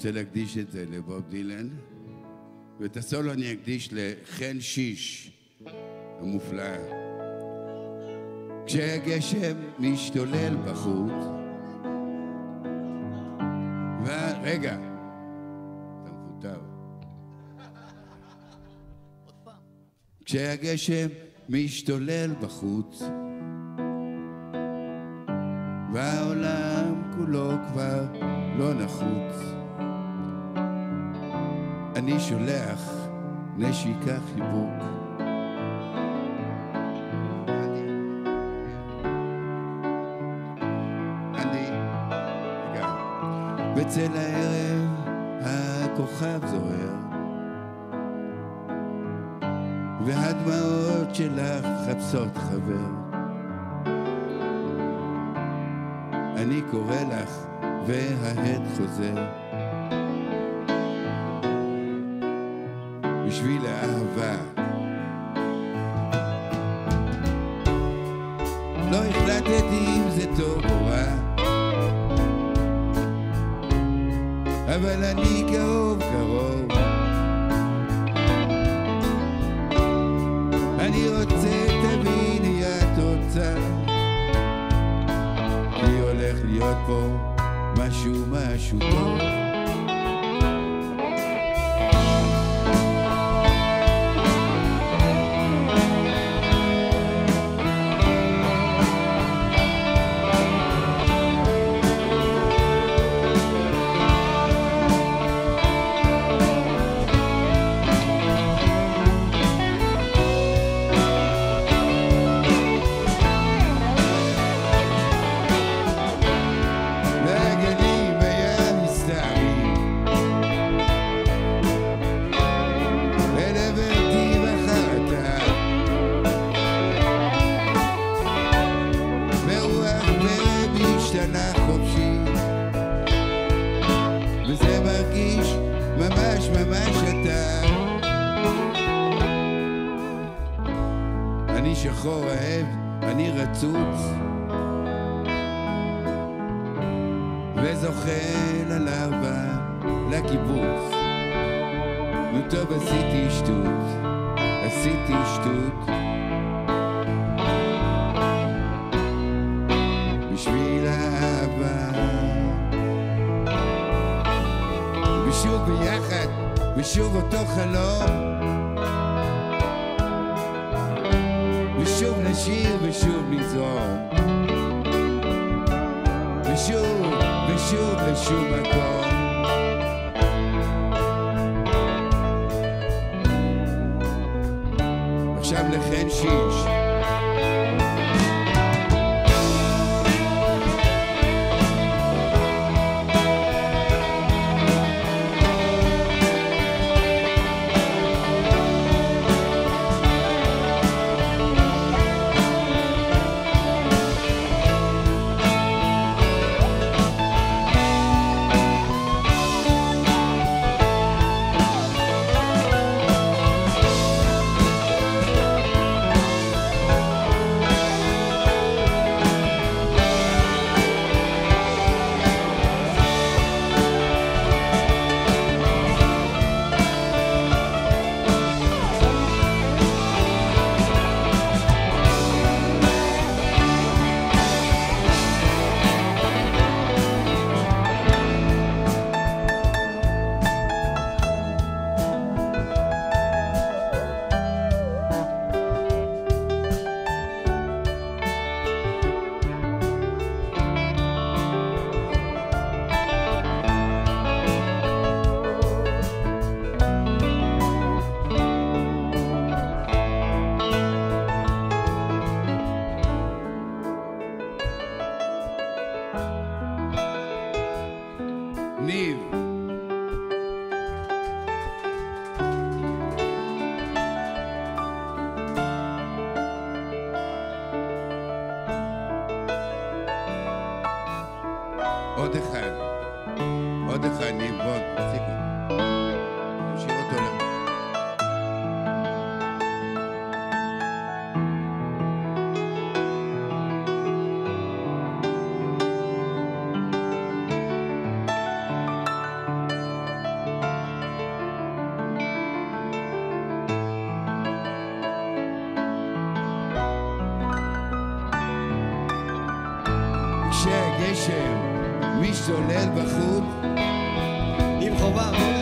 רוצה להקדיש את זה לבוב דילן, ואת הסולו אני אקדיש לחן שיש המופלאה. כשהגשם משתולל בחוץ, ו... רגע. כשהגשם משתולל בחוץ, והעולם כולו כבר לא נחוץ. אני שולח נשיקה חיבוק. אני, רגע, בצל הערב הכוכב זוהר, והדמעות שלך חפשות חבר. אני קורא לך וההד חוזר. בשביל האהבה. לא החלטתי אם זה טוב או רע, אבל אני קרוב קרוב. אני רוצה תביני את רוצה, כי הולך להיות פה משהו משהו טוב. וזה מרגיש ממש ממש אתה אני שחור אהב, אני רצוץ וזוחל על ארבע לקיבוץ. נו טוב, עשיתי שטות, עשיתי שטות. בשביל האהבה. ושוב ביחד, ושוב אותו חלום. ושוב נשיר ושוב נזרום. ושוב, ושוב לשום מקום. ניב. עוד אחד, עוד אחד, ניב, בוא, תפסיקו. כשהגשם משתולל בחוץ עם חובה.